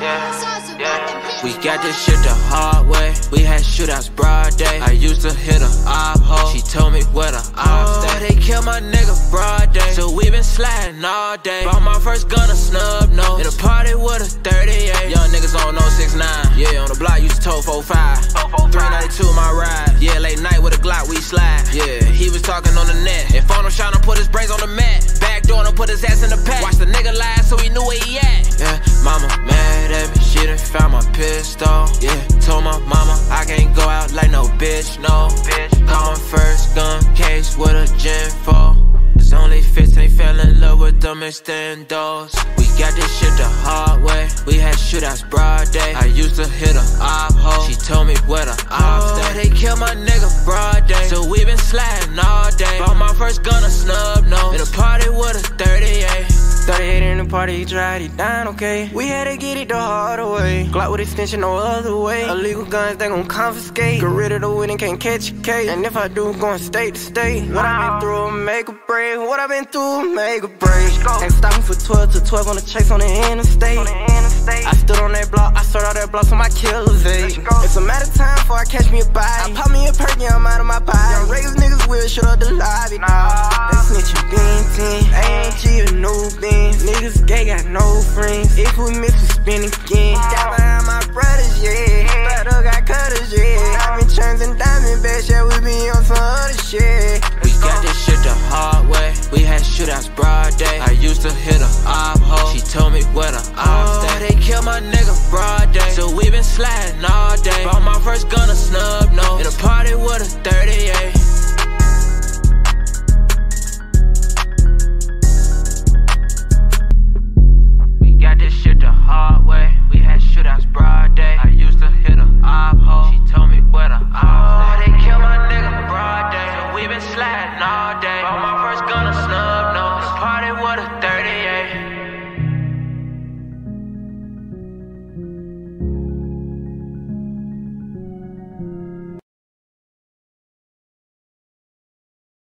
yeah, yeah. We got this shit the hard way. We had shootouts broad day. I used to hit a op hole. She told me where the ops oh, stay. They killed my nigga broad day. So we been sliding all day. Bought my first gun a snub nose. In a party with a 38. Young niggas on 069. Yeah, on the block used to tow 45. 392 my ride. Yeah, late night with a Glock we slide. Yeah, he was talking on the net. If on him trying to put his brains on the mat. Back door and put his ass in the pack. Watch the Yeah, told my mama I can't go out like no bitch. No, bitch. Call my first gun case with a gen 4. It's only 15, fell in love with them extendos. We got this shit the hard way. We had shootouts broad day. I used to hit a op hole. She told me where the ops oh, stay. They killed my nigga broad day. So we been sliding all day. Bought my first gun a snub nose. Party, he tried it down, okay. We had to get it the hard way. Glock with extension, no other way. Illegal guns, they gon' confiscate. Get rid of the winning, can't catch a case. And if I do, going state to state. What I've been through, make a break. What I've been through, make a break. Ain't stopping for 12 to 12 on the chase on the interstate. I stood on that block, I started on that block, so my killers eh. eight. It's a matter of time before I catch me a body. I pop me a perk, yeah, I'm out of my body. Young niggas will shut up the lobby. Nah, Niggas gay, got no friends. If we miss, we spin again. Got behind my brothers, yeah. Better got cutters, yeah. I been chains and diamond bitch. yeah. We be on some other shit. We got this shit the hard way. We had shootouts broad day. I used to hit a ob hoe. She told me where the ob stay.